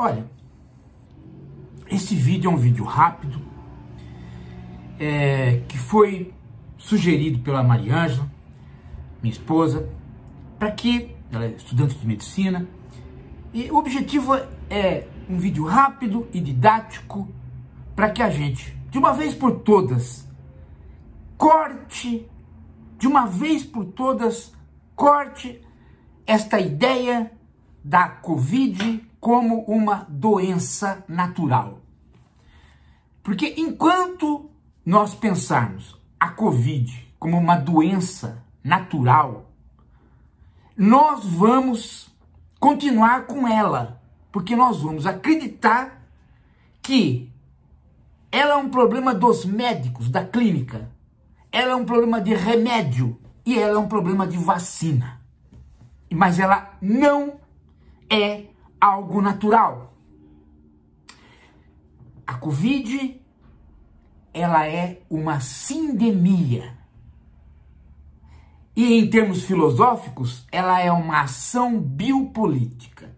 Olha, esse vídeo é um vídeo rápido, é, que foi sugerido pela Mariângela, minha esposa, para que ela é estudante de medicina, e o objetivo é um vídeo rápido e didático para que a gente, de uma vez por todas, corte, de uma vez por todas, corte esta ideia da Covid como uma doença natural. Porque enquanto nós pensarmos a Covid como uma doença natural, nós vamos continuar com ela, porque nós vamos acreditar que ela é um problema dos médicos, da clínica, ela é um problema de remédio e ela é um problema de vacina. Mas ela não é algo natural. A Covid, ela é uma sindemia. E em termos filosóficos, ela é uma ação biopolítica.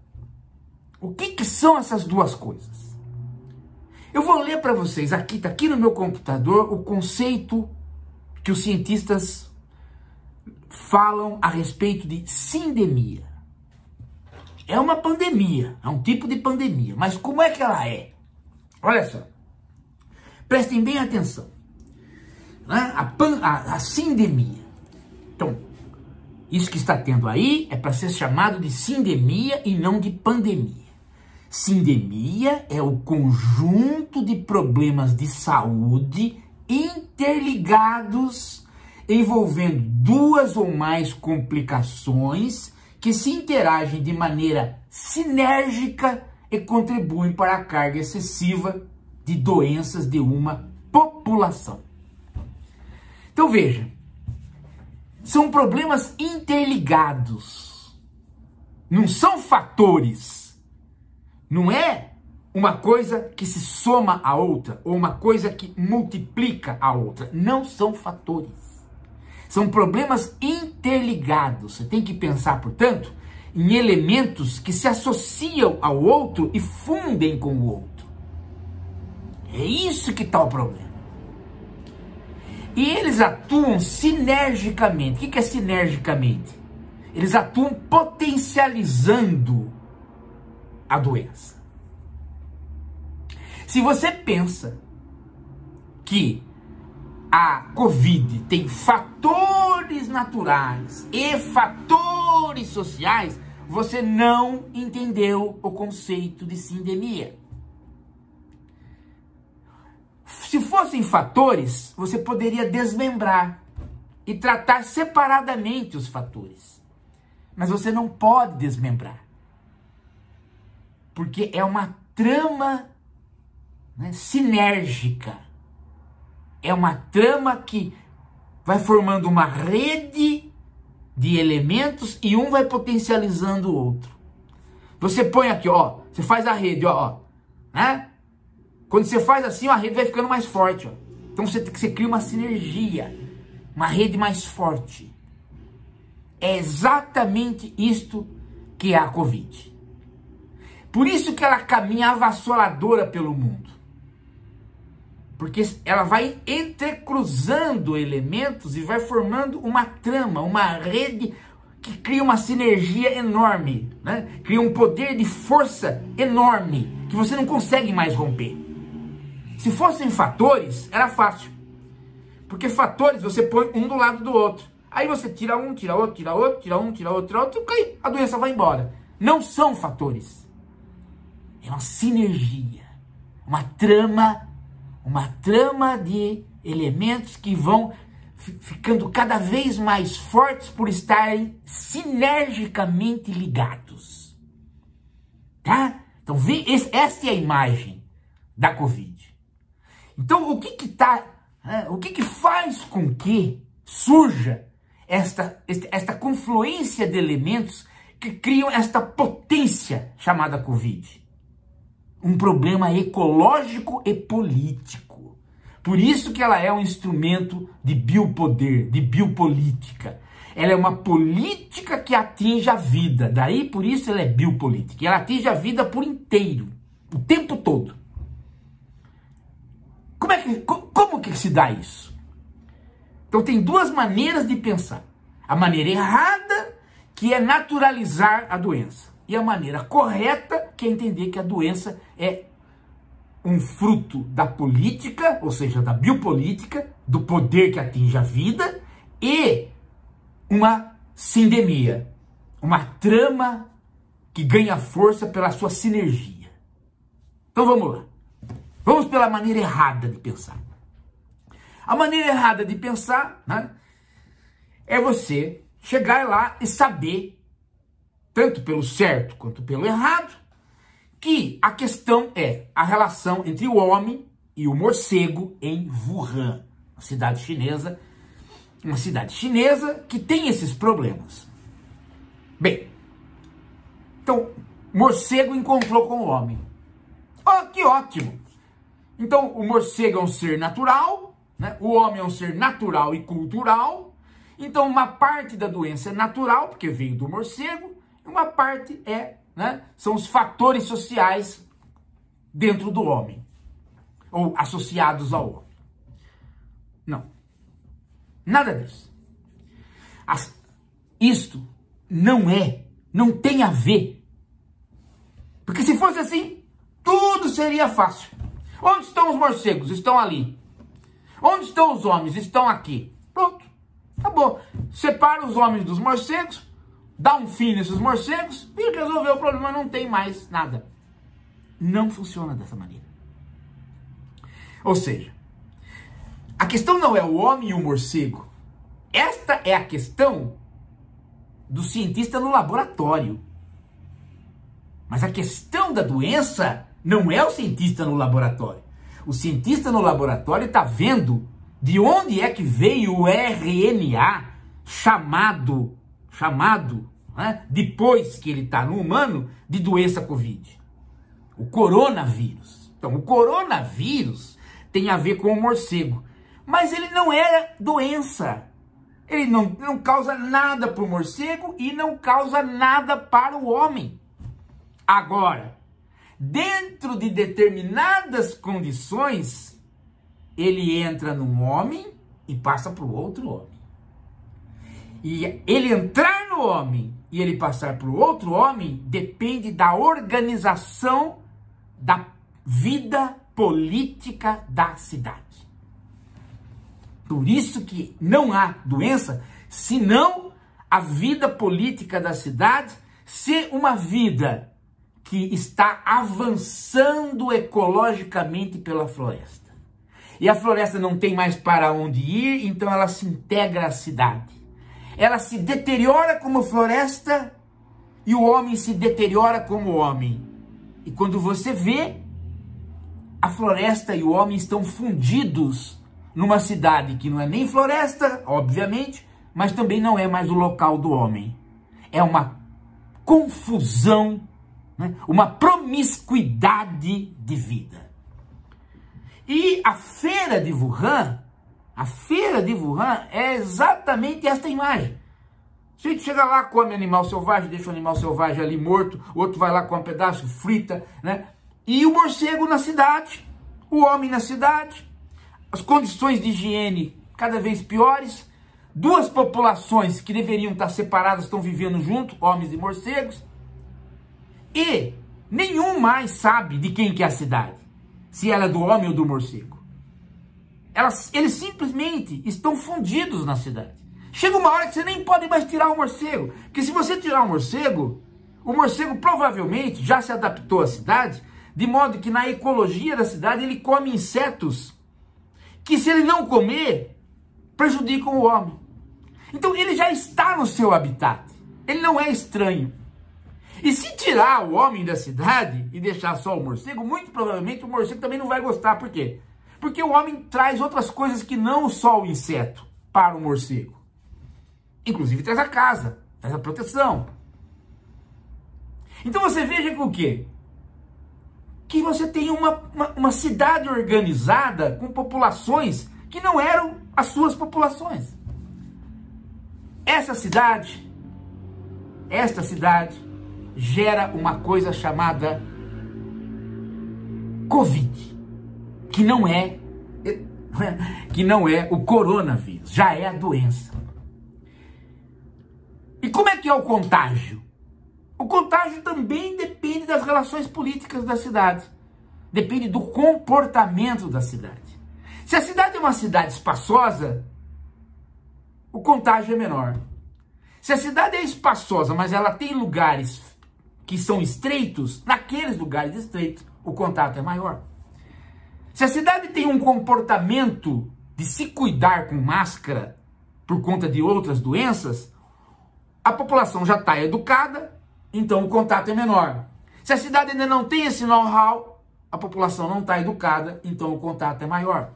O que, que são essas duas coisas? Eu vou ler para vocês aqui, está aqui no meu computador, o conceito que os cientistas falam a respeito de sindemia. É uma pandemia, é um tipo de pandemia. Mas como é que ela é? Olha só. Prestem bem atenção. Né? A, pan, a, a sindemia. Então, isso que está tendo aí é para ser chamado de sindemia e não de pandemia. Sindemia é o conjunto de problemas de saúde interligados envolvendo duas ou mais complicações que se interagem de maneira sinérgica e contribuem para a carga excessiva de doenças de uma população. Então veja, são problemas interligados, não são fatores, não é uma coisa que se soma a outra ou uma coisa que multiplica a outra, não são fatores. São problemas interligados. Você tem que pensar, portanto, em elementos que se associam ao outro e fundem com o outro. É isso que está o problema. E eles atuam sinergicamente. O que é sinergicamente? Eles atuam potencializando a doença. Se você pensa que a Covid tem fatores naturais e fatores sociais, você não entendeu o conceito de sindemia. Se fossem fatores, você poderia desmembrar e tratar separadamente os fatores. Mas você não pode desmembrar. Porque é uma trama né, sinérgica é uma trama que vai formando uma rede de elementos e um vai potencializando o outro. Você põe aqui, ó, você faz a rede, ó, ó né? Quando você faz assim, a rede vai ficando mais forte, ó. Então você, você cria uma sinergia, uma rede mais forte. É exatamente isto que é a Covid. Por isso que ela caminha avassaladora pelo mundo porque ela vai entrecruzando elementos e vai formando uma trama, uma rede que cria uma sinergia enorme, né? cria um poder de força enorme que você não consegue mais romper. Se fossem fatores, era fácil. Porque fatores você põe um do lado do outro. Aí você tira um, tira outro, tira outro, tira um, tira outro, tira outro, e a doença vai embora. Não são fatores. É uma sinergia, uma trama uma trama de elementos que vão ficando cada vez mais fortes por estarem sinergicamente ligados. Tá? Então, vê, essa é a imagem da Covid. Então, o que que tá, né, o que que faz com que surja esta, esta confluência de elementos que criam esta potência chamada Covid? Um problema ecológico e político. Por isso que ela é um instrumento de biopoder, de biopolítica. Ela é uma política que atinge a vida. Daí, por isso, ela é biopolítica. Ela atinge a vida por inteiro, o tempo todo. Como, é que, como que se dá isso? Então, tem duas maneiras de pensar. A maneira errada, que é naturalizar a doença. E a maneira correta, que é entender que a doença é um fruto da política, ou seja, da biopolítica, do poder que atinge a vida, e uma sindemia, uma trama que ganha força pela sua sinergia. Então vamos lá. Vamos pela maneira errada de pensar. A maneira errada de pensar né, é você chegar lá e saber, tanto pelo certo quanto pelo errado, que a questão é a relação entre o homem e o morcego em Wuhan, uma cidade chinesa, uma cidade chinesa que tem esses problemas. Bem, então, morcego encontrou com o homem. Oh, que ótimo! Então, o morcego é um ser natural, né? o homem é um ser natural e cultural. Então, uma parte da doença é natural, porque veio do morcego, uma parte é né, são os fatores sociais dentro do homem, ou associados ao homem. Não. Nada disso. As, isto não é, não tem a ver. Porque se fosse assim, tudo seria fácil. Onde estão os morcegos? Estão ali. Onde estão os homens? Estão aqui. Pronto. Acabou. Separa os homens dos morcegos, dá um fim nesses morcegos e resolveu o problema, não tem mais nada. Não funciona dessa maneira. Ou seja, a questão não é o homem e o morcego. Esta é a questão do cientista no laboratório. Mas a questão da doença não é o cientista no laboratório. O cientista no laboratório está vendo de onde é que veio o RNA chamado chamado, né, depois que ele está no humano, de doença Covid. O coronavírus. Então, o coronavírus tem a ver com o morcego. Mas ele não era doença. Ele não, não causa nada para o morcego e não causa nada para o homem. Agora, dentro de determinadas condições, ele entra num homem e passa para o outro homem e ele entrar no homem e ele passar para o outro homem depende da organização da vida política da cidade. Por isso que não há doença, senão a vida política da cidade ser uma vida que está avançando ecologicamente pela floresta. E a floresta não tem mais para onde ir, então ela se integra à cidade ela se deteriora como floresta e o homem se deteriora como homem. E quando você vê, a floresta e o homem estão fundidos numa cidade que não é nem floresta, obviamente, mas também não é mais o local do homem. É uma confusão, né? uma promiscuidade de vida. E a feira de Wuhan a feira de Wuhan é exatamente esta imagem. Se a gente chega lá, come animal selvagem, deixa o animal selvagem ali morto, o outro vai lá com um pedaço, frita, né? E o morcego na cidade, o homem na cidade, as condições de higiene cada vez piores, duas populações que deveriam estar separadas estão vivendo junto, homens e morcegos, e nenhum mais sabe de quem que é a cidade, se ela é do homem ou do morcego. Elas, eles simplesmente estão fundidos na cidade. Chega uma hora que você nem pode mais tirar o morcego. Porque se você tirar o morcego, o morcego provavelmente já se adaptou à cidade, de modo que na ecologia da cidade ele come insetos que se ele não comer, prejudicam o homem. Então ele já está no seu habitat. Ele não é estranho. E se tirar o homem da cidade e deixar só o morcego, muito provavelmente o morcego também não vai gostar. Por quê? Porque o homem traz outras coisas que não só o inseto para o morcego. Inclusive traz a casa, traz a proteção. Então você veja que o quê? Que você tem uma, uma, uma cidade organizada com populações que não eram as suas populações. essa cidade, esta cidade, gera uma coisa chamada Covid, que não é que não é o coronavírus, já é a doença. E como é que é o contágio? O contágio também depende das relações políticas da cidade. Depende do comportamento da cidade. Se a cidade é uma cidade espaçosa, o contágio é menor. Se a cidade é espaçosa, mas ela tem lugares que são estreitos, naqueles lugares estreitos, o contato é maior. Se a cidade tem um comportamento de se cuidar com máscara por conta de outras doenças, a população já está educada, então o contato é menor. Se a cidade ainda não tem esse know-how, a população não está educada, então o contato é maior.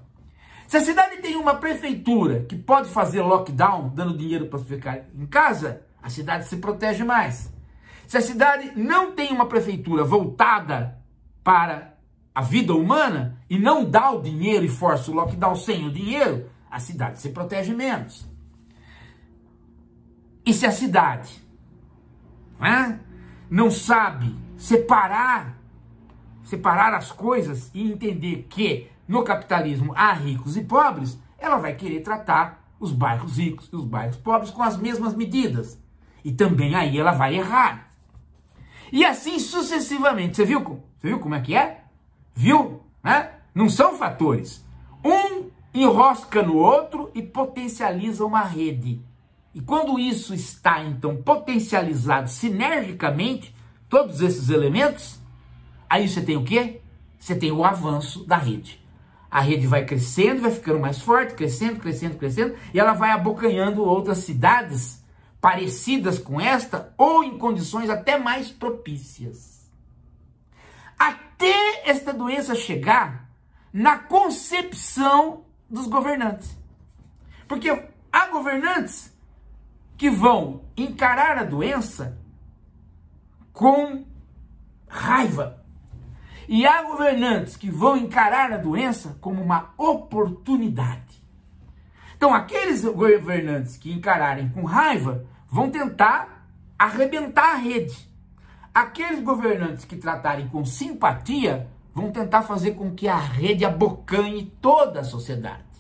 Se a cidade tem uma prefeitura que pode fazer lockdown, dando dinheiro para ficar em casa, a cidade se protege mais. Se a cidade não tem uma prefeitura voltada para a vida humana e não dá o dinheiro e força o lockdown sem o dinheiro, a cidade se protege menos. E se a cidade né, não sabe separar, separar as coisas e entender que no capitalismo há ricos e pobres, ela vai querer tratar os bairros ricos e os bairros pobres com as mesmas medidas. E também aí ela vai errar. E assim sucessivamente. Você viu, você viu como é que é? Viu? Né? Não são fatores. Um enrosca no outro e potencializa uma rede. E quando isso está, então, potencializado sinergicamente, todos esses elementos, aí você tem o quê? Você tem o avanço da rede. A rede vai crescendo, vai ficando mais forte, crescendo, crescendo, crescendo, e ela vai abocanhando outras cidades parecidas com esta ou em condições até mais propícias até esta doença chegar na concepção dos governantes. Porque há governantes que vão encarar a doença com raiva. E há governantes que vão encarar a doença como uma oportunidade. Então, aqueles governantes que encararem com raiva vão tentar arrebentar a rede. Aqueles governantes que tratarem com simpatia vão tentar fazer com que a rede abocanhe toda a sociedade.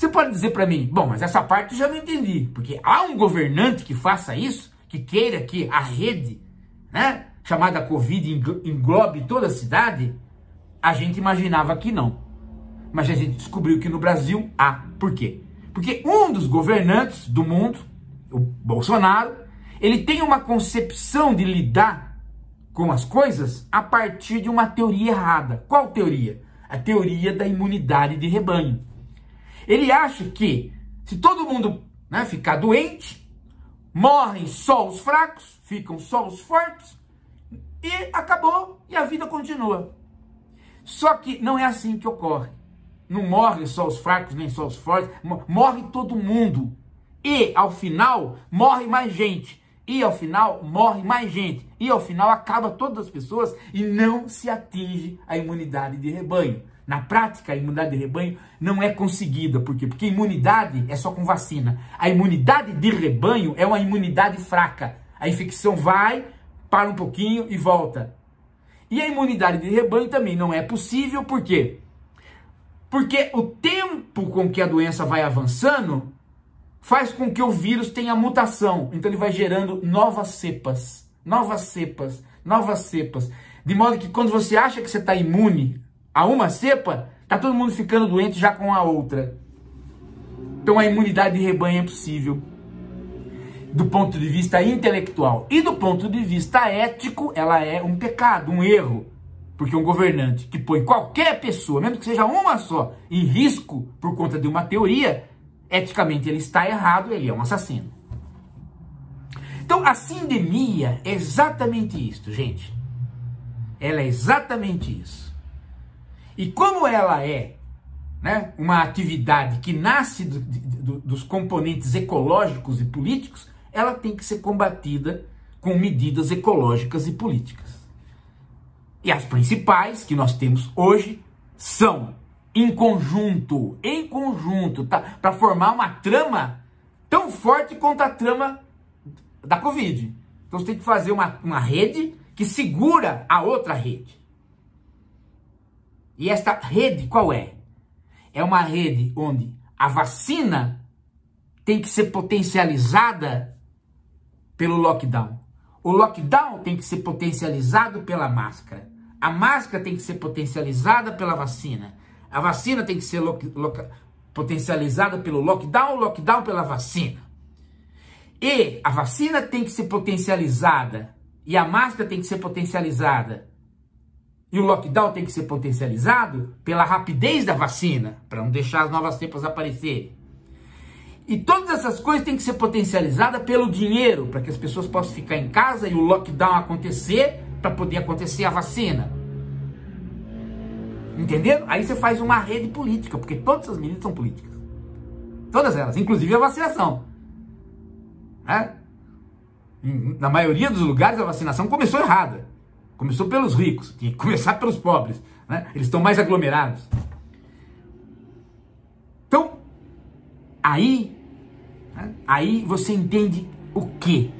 Você pode dizer para mim, bom, mas essa parte eu já não entendi, porque há um governante que faça isso, que queira que a rede, né, chamada Covid englobe toda a cidade? A gente imaginava que não. Mas a gente descobriu que no Brasil há. Por quê? Porque um dos governantes do mundo, o Bolsonaro, ele tem uma concepção de lidar com as coisas a partir de uma teoria errada. Qual teoria? A teoria da imunidade de rebanho. Ele acha que se todo mundo né, ficar doente, morrem só os fracos, ficam só os fortes, e acabou, e a vida continua. Só que não é assim que ocorre. Não morre só os fracos, nem só os fortes, morre todo mundo. E, ao final, morre mais gente. E ao final morre mais gente. E ao final acaba todas as pessoas e não se atinge a imunidade de rebanho. Na prática, a imunidade de rebanho não é conseguida. Por quê? Porque imunidade é só com vacina. A imunidade de rebanho é uma imunidade fraca. A infecção vai, para um pouquinho e volta. E a imunidade de rebanho também não é possível, por quê? Porque o tempo com que a doença vai avançando faz com que o vírus tenha mutação. Então ele vai gerando novas cepas, novas cepas, novas cepas. De modo que quando você acha que você está imune a uma cepa, está todo mundo ficando doente já com a outra. Então a imunidade de rebanho é possível do ponto de vista intelectual e do ponto de vista ético, ela é um pecado, um erro. Porque um governante que põe qualquer pessoa, mesmo que seja uma só, em risco por conta de uma teoria, eticamente ele está errado, ele é um assassino. Então a sindemia é exatamente isso, gente. Ela é exatamente isso. E como ela é né, uma atividade que nasce do, do, dos componentes ecológicos e políticos, ela tem que ser combatida com medidas ecológicas e políticas. E as principais que nós temos hoje são em conjunto, em conjunto, tá? Para formar uma trama tão forte quanto a trama da Covid. Então você tem que fazer uma, uma rede que segura a outra rede. E esta rede qual é? É uma rede onde a vacina tem que ser potencializada pelo lockdown. O lockdown tem que ser potencializado pela máscara. A máscara tem que ser potencializada pela vacina. A vacina tem que ser potencializada pelo lockdown, lockdown pela vacina. E a vacina tem que ser potencializada e a máscara tem que ser potencializada e o lockdown tem que ser potencializado pela rapidez da vacina, para não deixar as novas cepas aparecerem. E todas essas coisas têm que ser potencializadas pelo dinheiro, para que as pessoas possam ficar em casa e o lockdown acontecer, para poder acontecer a vacina. Entendeu? Aí você faz uma rede política, porque todas as medidas são políticas. Todas elas, inclusive a vacinação. Né? Na maioria dos lugares a vacinação começou errada. Começou pelos ricos, tinha que começar pelos pobres. Né? Eles estão mais aglomerados. Então, aí, né? aí você entende o quê?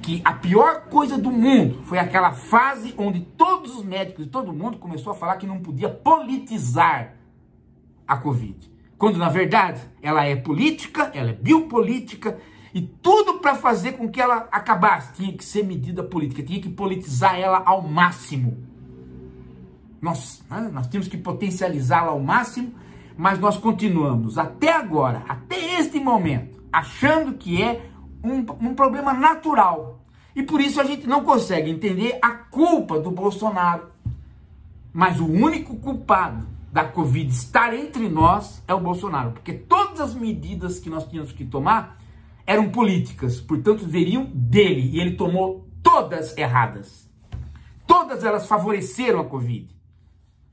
Que a pior coisa do mundo foi aquela fase onde todos os médicos e todo mundo começou a falar que não podia politizar a Covid. Quando na verdade ela é política, ela é biopolítica, e tudo para fazer com que ela acabasse tinha que ser medida política, tinha que politizar ela ao máximo. Nós, né, nós tínhamos que potencializá-la ao máximo, mas nós continuamos até agora, até este momento, achando que é um, um problema natural. E por isso a gente não consegue entender a culpa do Bolsonaro. Mas o único culpado da Covid estar entre nós é o Bolsonaro, porque todas as medidas que nós tínhamos que tomar eram políticas, portanto veriam dele, e ele tomou todas erradas. Todas elas favoreceram a Covid.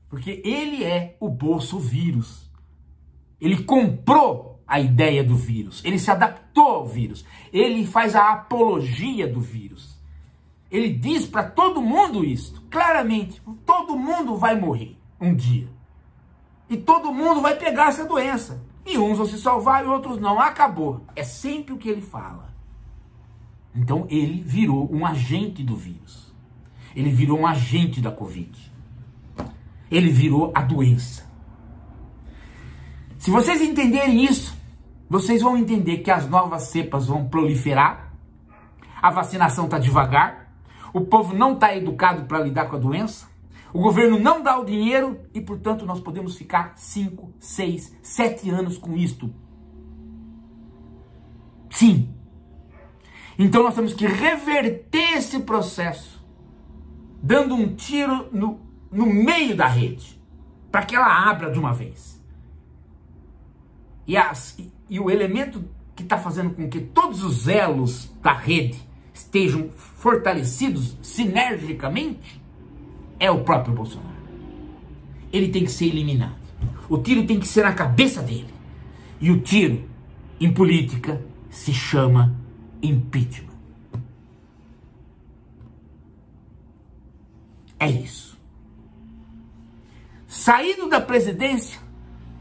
Porque ele é o bolso vírus. Ele comprou a ideia do vírus. Ele se adaptou ao vírus. Ele faz a apologia do vírus. Ele diz para todo mundo isto, claramente: todo mundo vai morrer um dia. E todo mundo vai pegar essa doença. E uns vão se salvar e outros não. Acabou. É sempre o que ele fala. Então ele virou um agente do vírus. Ele virou um agente da Covid. Ele virou a doença. Se vocês entenderem isso, vocês vão entender que as novas cepas vão proliferar, a vacinação está devagar, o povo não está educado para lidar com a doença, o governo não dá o dinheiro e, portanto, nós podemos ficar 5, 6, 7 anos com isto. Sim. Então nós temos que reverter esse processo, dando um tiro no, no meio da rede, para que ela abra de uma vez. E, as, e, e o elemento que está fazendo com que todos os elos da rede estejam fortalecidos sinergicamente é o próprio Bolsonaro. Ele tem que ser eliminado. O tiro tem que ser na cabeça dele. E o tiro, em política, se chama impeachment. É isso. Saído da presidência,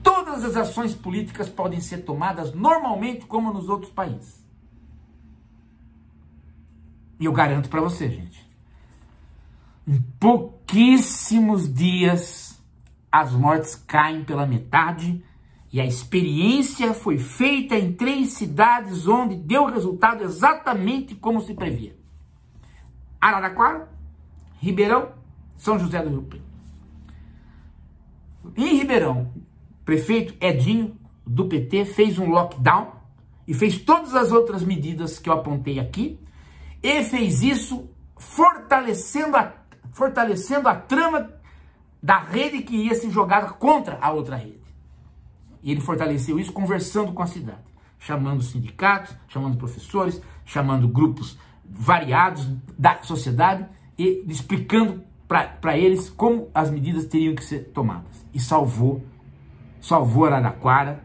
todas as ações políticas podem ser tomadas normalmente como nos outros países. E eu garanto para você, gente, em pouquíssimos dias, as mortes caem pela metade e a experiência foi feita em três cidades onde deu resultado exatamente como se previa: Araraquara, Ribeirão, São José do Rio Preto. Em Ribeirão, prefeito Edinho, do PT, fez um lockdown e fez todas as outras medidas que eu apontei aqui, e fez isso fortalecendo a fortalecendo a trama da rede que ia ser jogada contra a outra rede. E ele fortaleceu isso conversando com a cidade, chamando sindicatos, chamando professores, chamando grupos variados da sociedade e explicando para eles como as medidas teriam que ser tomadas. E salvou, salvou Araraquara,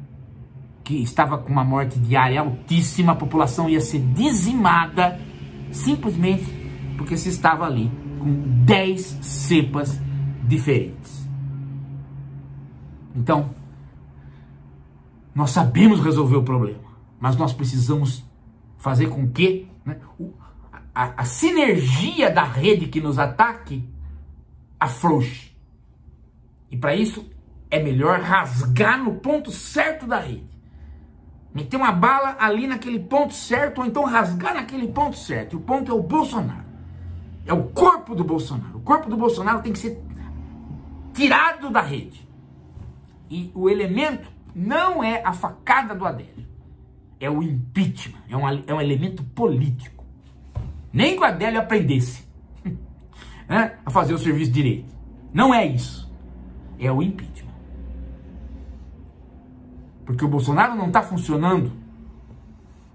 que estava com uma morte diária altíssima, a população ia ser dizimada simplesmente porque se estava ali com 10 cepas diferentes. Então, nós sabemos resolver o problema, mas nós precisamos fazer com que né, a, a sinergia da rede que nos ataque afrouxe. E para isso é melhor rasgar no ponto certo da rede. Meter uma bala ali naquele ponto certo, ou então rasgar naquele ponto certo. O ponto é o Bolsonaro. É o corpo do Bolsonaro. O corpo do Bolsonaro tem que ser tirado da rede. E o elemento não é a facada do Adélio. É o impeachment. É um, é um elemento político. Nem que o Adélio aprendesse né, a fazer o serviço direito. Não é isso. É o impeachment. Porque o Bolsonaro não está funcionando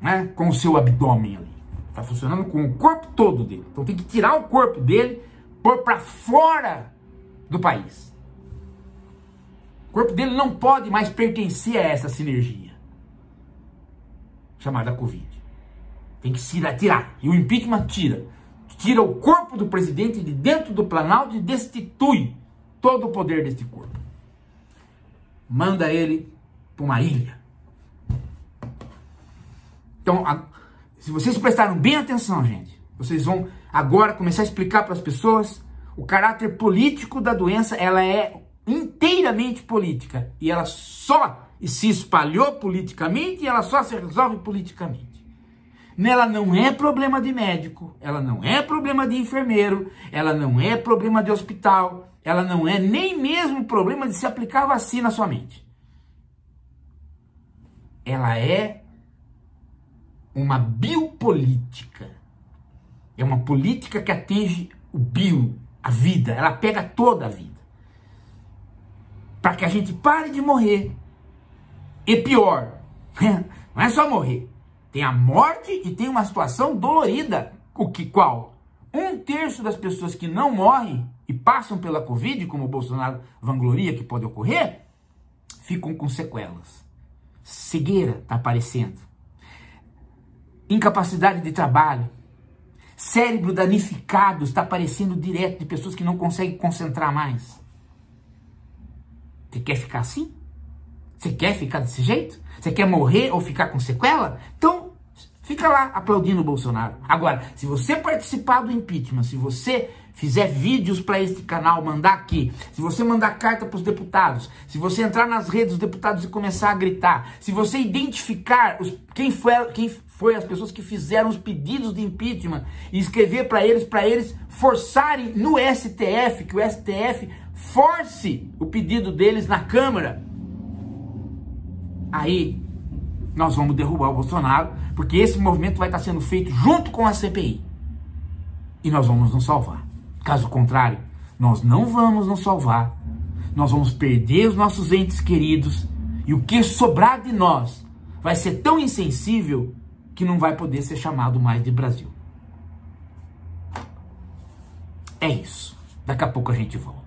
né, com o seu abdômen ali. Está funcionando com o corpo todo dele. Então tem que tirar o corpo dele, pôr para fora do país. O corpo dele não pode mais pertencer a essa sinergia chamada Covid. Tem que se tirar. E o impeachment tira. Tira o corpo do presidente de dentro do Planalto e destitui todo o poder deste corpo. Manda ele para uma ilha. Então, a, se vocês prestaram bem atenção, gente, vocês vão agora começar a explicar para as pessoas o caráter político da doença, ela é inteiramente política e ela só se espalhou politicamente e ela só se resolve politicamente. Nela não é problema de médico, ela não é problema de enfermeiro, ela não é problema de hospital, ela não é nem mesmo problema de se aplicar vacina somente. Ela é uma biopolítica. É uma política que atinge o bio, a vida, ela pega toda a vida. Para que a gente pare de morrer. E pior, não é só morrer. Tem a morte e tem uma situação dolorida. O que qual? Um terço das pessoas que não morrem e passam pela Covid, como o Bolsonaro vangloria que pode ocorrer, ficam com sequelas. Cegueira está aparecendo. Incapacidade de trabalho. Cérebro danificado está aparecendo direto de pessoas que não conseguem concentrar mais. Você quer ficar assim? Você quer ficar desse jeito? Você quer morrer ou ficar com sequela? Então, fica lá aplaudindo o Bolsonaro. Agora, se você participar do impeachment, se você fizer vídeos para este canal, mandar aqui, se você mandar carta para os deputados, se você entrar nas redes dos deputados e começar a gritar, se você identificar os, quem, foi, quem foi as pessoas que fizeram os pedidos de impeachment e escrever para eles, para eles forçarem no STF, que o STF force o pedido deles na Câmara, aí nós vamos derrubar o Bolsonaro, porque esse movimento vai estar sendo feito junto com a CPI. E nós vamos nos salvar. Caso contrário, nós não vamos nos salvar. Nós vamos perder os nossos entes queridos e o que sobrar de nós vai ser tão insensível que não vai poder ser chamado mais de Brasil. É isso. Daqui a pouco a gente volta.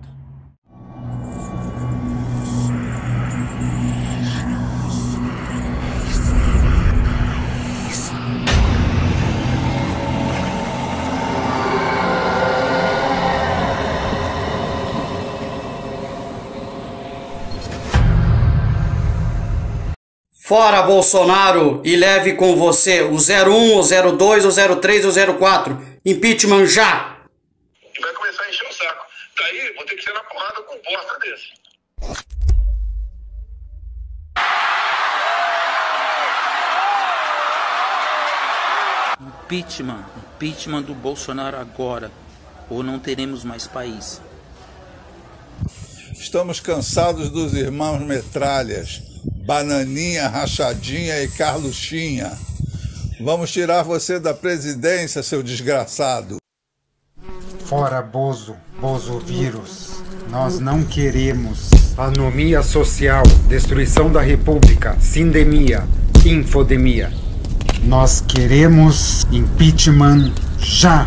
Fora Bolsonaro e leve com você o 01, o 02, o 03, o 04. Impeachment já! Vai começar a encher o saco. Daí vou ter que ser na porrada com bosta desse. Impeachment, impeachment do Bolsonaro agora, ou não teremos mais país. Estamos cansados dos irmãos metralhas Bananinha, Rachadinha e Carluxinha. Vamos tirar você da presidência, seu desgraçado. Fora Bozo, Bozo vírus. Nós não queremos anomia social, destruição da república, sindemia, infodemia. Nós queremos impeachment já.